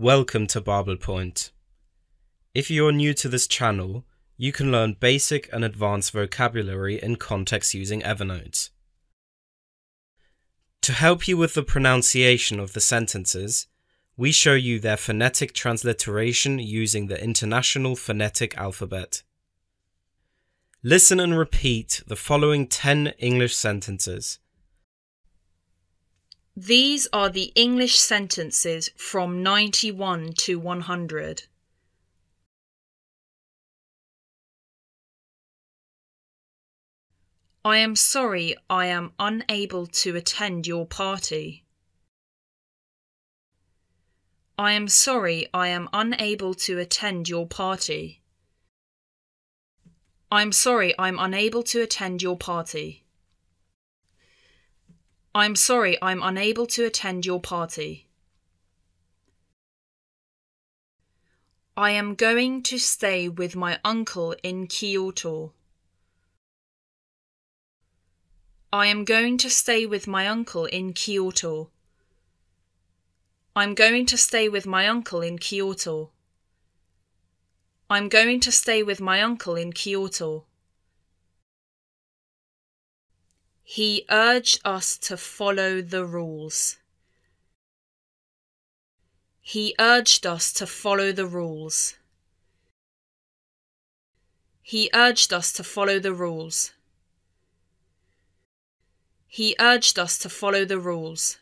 Welcome to Babel Point. If you are new to this channel, you can learn basic and advanced vocabulary in context using Evernote. To help you with the pronunciation of the sentences, we show you their phonetic transliteration using the International Phonetic Alphabet. Listen and repeat the following 10 English sentences. These are the English sentences from 91 to 100. I am sorry I am unable to attend your party. I am sorry I am unable to attend your party. I'm sorry I'm unable to attend your party. I'm sorry I'm unable to attend your party. I am going to stay with my uncle in Kyoto. I am going to stay with my uncle in Kyoto. I'm going to stay with my uncle in Kyoto. I'm going to stay with my uncle in Kyoto. He urged us to follow the rules. He urged us to follow the rules. He urged us to follow the rules. He urged us to follow the rules.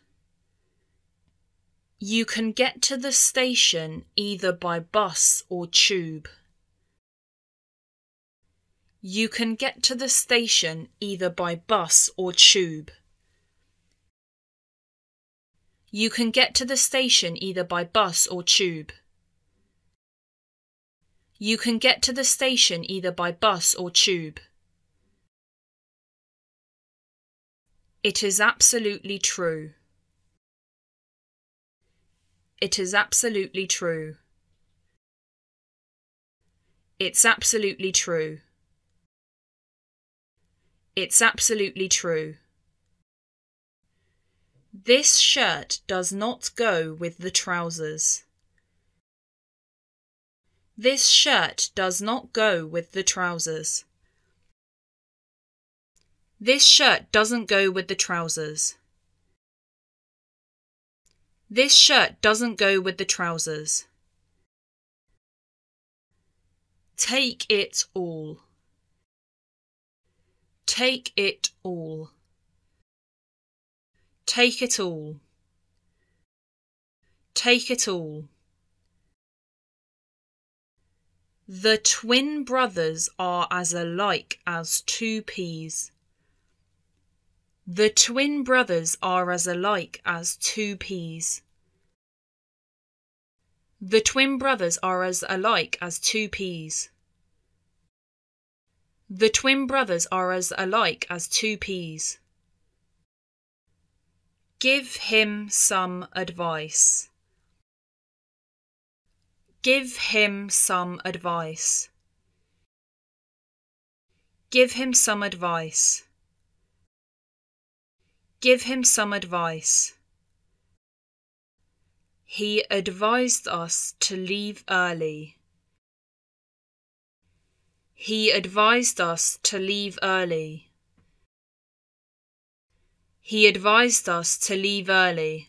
You can get to the station either by bus or tube. You can get to the station either by bus or tube. You can get to the station either by bus or tube. You can get to the station either by bus or tube. It is absolutely true. It is absolutely true. It's absolutely true. It's absolutely true. This shirt does not go with the trousers. This shirt does not go with the trousers. This shirt doesn't go with the trousers. This shirt doesn't go with the trousers. Take it all. Take it all. Take it all. Take it all. The twin brothers are as alike as two peas. The twin brothers are as alike as two peas. The twin brothers are as alike as two peas. The twin brothers are as alike as two peas. Give him some advice. Give him some advice. Give him some advice. Give him some advice. He advised us to leave early. He advised us to leave early. He advised us to leave early.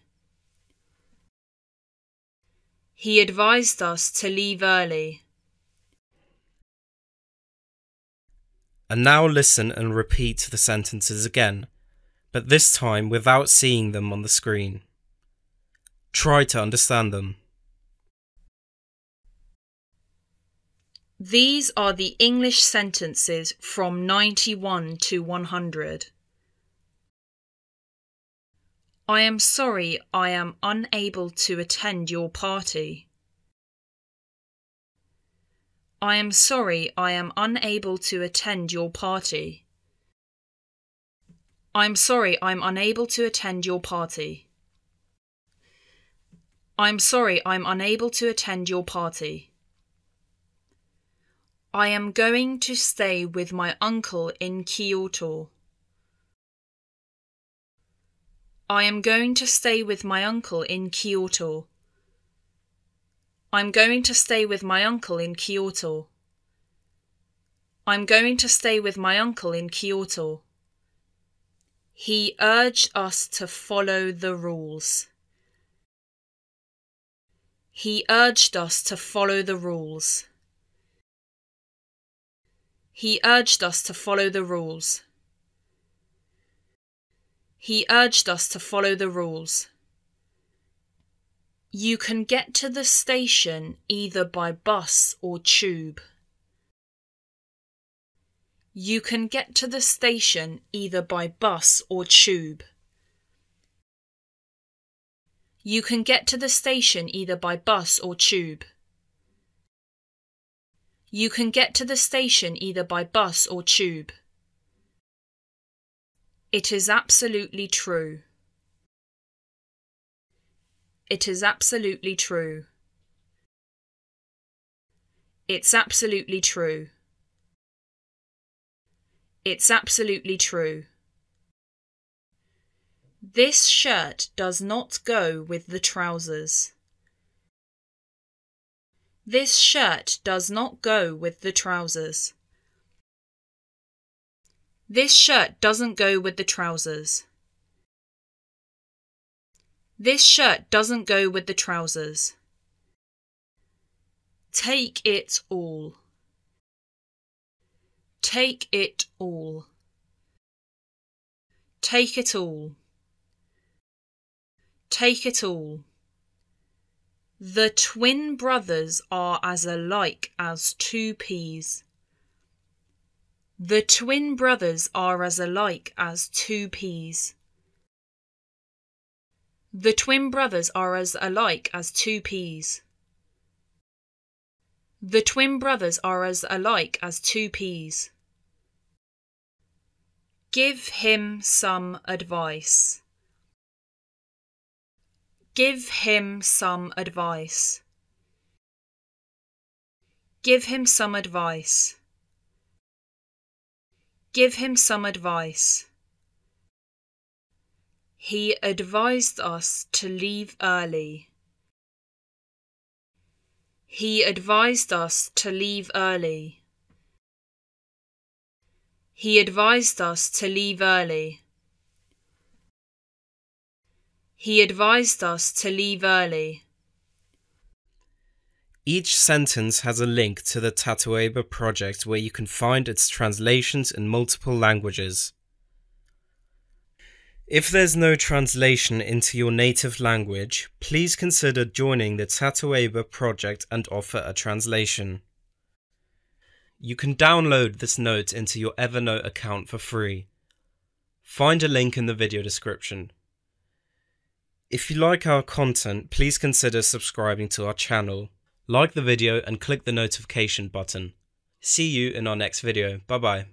He advised us to leave early. And now listen and repeat the sentences again but this time without seeing them on the screen. Try to understand them. These are the English sentences from 91 to 100. I am sorry I am unable to attend your party. I am sorry I am unable to attend your party. I'm sorry I'm unable to attend your party. I'm sorry I'm unable to attend your party. I am going to stay with my uncle in Kyoto. I am going to stay with my uncle in Kyoto. I'm going to stay with my uncle in Kyoto. I'm going to stay with my uncle in Kyoto. He urged us to follow the rules. He urged us to follow the rules. He urged us to follow the rules. He urged us to follow the rules. You can get to the station either by bus or tube. You can get to the station either by bus or tube. You can get to the station either by bus or tube. You can get to the station either by bus or tube. It is absolutely true. It is absolutely true. It's absolutely true. It's absolutely true. This shirt does not go with the trousers. This shirt does not go with the trousers. This shirt doesn't go with the trousers. This shirt doesn't go with the trousers. Take it all. Take it all. Take it all. Take it all. The twin brothers are as alike as two peas. The twin brothers are as alike as two peas. The twin brothers are as alike as two peas. The twin brothers are as alike as two peas. Give him some advice. Give him some advice. Give him some advice. Give him some advice. He advised us to leave early. He advised us to leave early. He advised us to leave early. He advised us to leave early. Each sentence has a link to the Tatoeba project where you can find its translations in multiple languages. If there's no translation into your native language, please consider joining the Tatoeba project and offer a translation. You can download this note into your Evernote account for free. Find a link in the video description. If you like our content, please consider subscribing to our channel. Like the video and click the notification button. See you in our next video. Bye bye.